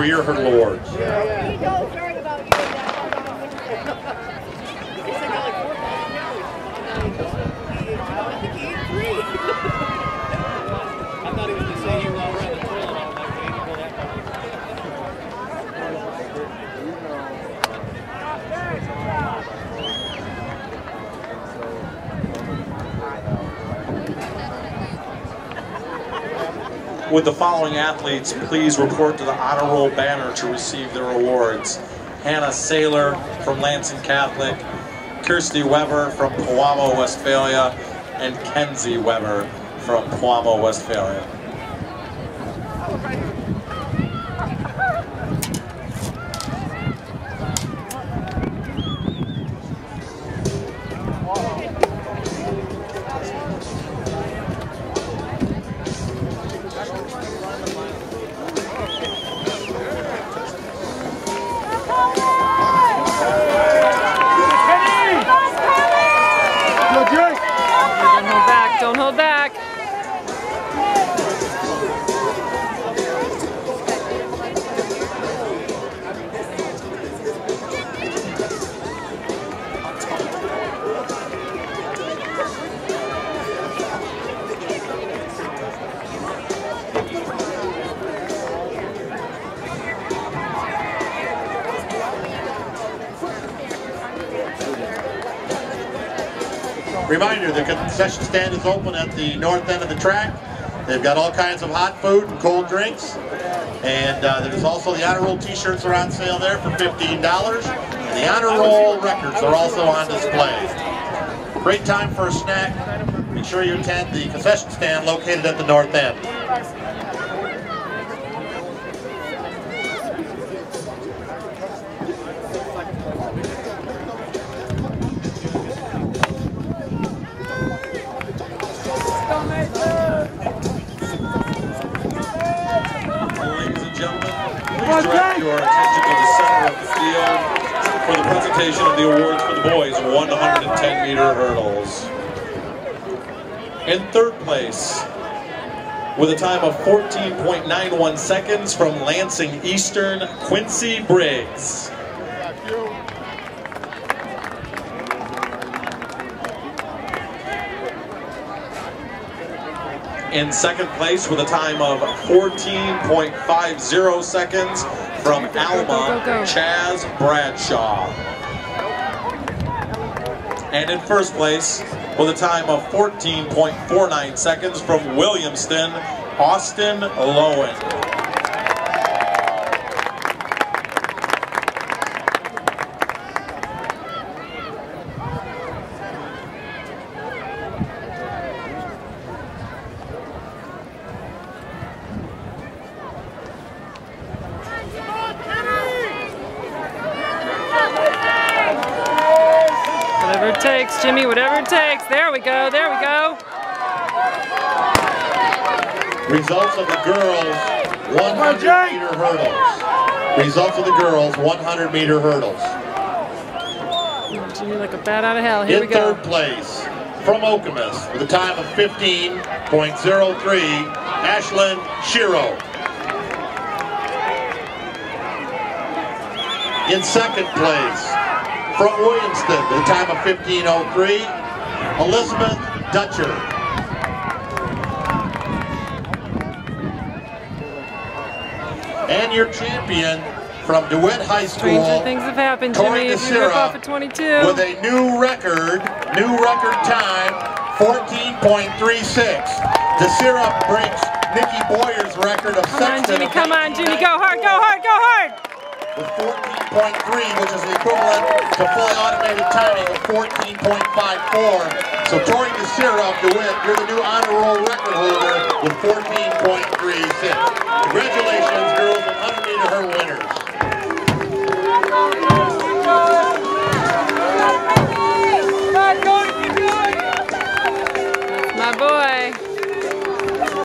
for your hurdle Would the following athletes please report to the honor roll banner to receive their awards? Hannah Saylor from Lansing Catholic, Kirsty Weber from Pewamo, Westphalia, and Kenzie Weber from Pewamo, Westphalia. Reminder, the concession stand is open at the north end of the track. They've got all kinds of hot food and cold drinks. And uh, there's also the Honor Roll t-shirts are on sale there for $15. And the Honor Roll records are also on display. Great time for a snack. Make sure you attend the concession stand located at the north end. Direct your attention to the center of the field for the presentation of the awards for the boys 110 meter hurdles. In third place, with a time of 14.91 seconds from Lansing Eastern, Quincy Briggs. In second place with a time of 14.50 seconds from Alma Chaz Bradshaw. And in first place with a time of 14.49 seconds from Williamston, Austin Lowen. Takes, Jimmy, whatever it takes. There we go, there we go. Results of the girls 100 meter hurdles. Results of the girls 100 meter hurdles. Oh, Jimmy like a bat out of hell. Here In we go. In third place, from Okemos, with a time of 15.03, Ashlyn Shiro. In second place, from Williamston, the time of 15.03, Elizabeth Dutcher. And your champion from DeWitt High School. Stranger things have happened, Jimmy, if you rip off at 22. With a new record, new record time, 14.36. DeSera breaks Nikki Boyer's record of Come on, Jimmy, come on, Jimmy, go hard, go hard, go hard! With 14.3, which is the equivalent to fully automated timing of 14.54. So Tori DeSera of DeWitt, you're the new honor roll record holder with 14.36. Congratulations.